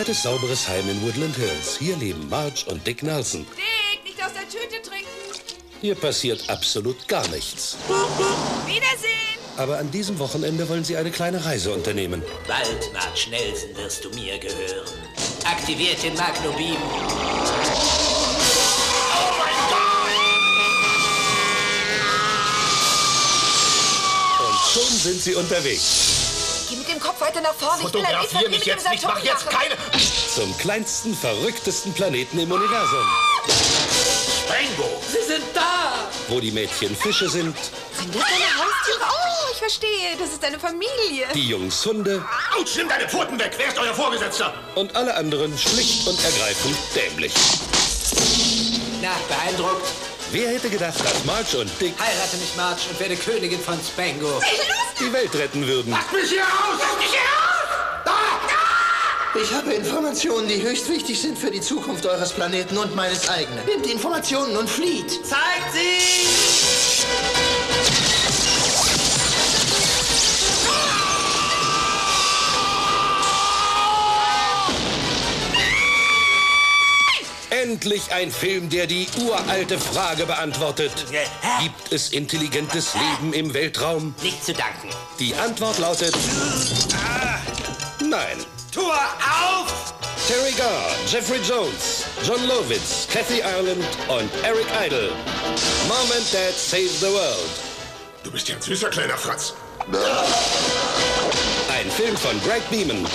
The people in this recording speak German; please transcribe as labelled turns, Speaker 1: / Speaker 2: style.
Speaker 1: nettes, sauberes Heim in Woodland Hills. Hier leben Marge und Dick Nelson.
Speaker 2: Dick, nicht aus der Tüte trinken.
Speaker 1: Hier passiert absolut gar nichts.
Speaker 2: Wiedersehen.
Speaker 1: Aber an diesem Wochenende wollen sie eine kleine Reise unternehmen.
Speaker 3: Bald, Marge Nelson, wirst du mir gehören. Aktiviert den Magnobeam.
Speaker 1: Und schon sind sie unterwegs.
Speaker 2: Geh mit dem Kopf weiter nach vorne. Ich will ein
Speaker 4: Fotografier mich jetzt nicht, mach jetzt keine...
Speaker 1: Zum kleinsten, verrücktesten Planeten im Universum.
Speaker 4: Spango!
Speaker 3: Sie sind da!
Speaker 1: Wo die Mädchen Fische sind,
Speaker 2: Sind das deine Haustiere? Oh, ich verstehe. Das ist deine Familie.
Speaker 1: die Jungs Hunde
Speaker 4: Autsch, nimm deine Pfoten weg! Wer ist euer Vorgesetzter?
Speaker 1: und alle anderen schlicht und ergreifend dämlich.
Speaker 3: Na, beeindruckt?
Speaker 1: Wer hätte gedacht, dass Marge und Dick
Speaker 3: Heirate mich, Marge, und werde Königin von Spango.
Speaker 1: die Welt retten würden?
Speaker 4: Lasst mich hier raus! Lasst mich hier raus! Da!
Speaker 5: Ich habe Informationen, die höchst wichtig sind für die Zukunft eures Planeten und meines eigenen. Nehmt die Informationen und flieht.
Speaker 3: Zeigt sie!
Speaker 1: Endlich ein Film, der die uralte Frage beantwortet. Gibt es intelligentes Leben im Weltraum?
Speaker 3: Nicht zu danken.
Speaker 1: Die Antwort lautet Nein.
Speaker 3: Tor auf!
Speaker 1: Terry Garr, Jeffrey Jones, John Lovitz, Kathy Ireland und Eric Idle. Mom and Dad Save the World.
Speaker 4: Du bist ja ein süßer kleiner Fratz.
Speaker 1: Ein Film von Greg Beeman.